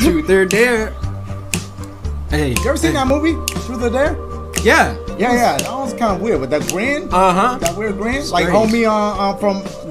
Truth or dare. Hey, You ever seen that movie? Truth or Dare? Yeah. Yeah, yeah. That was kind of weird. With that grin, Uh huh. that weird grin, like homie uh, uh, from the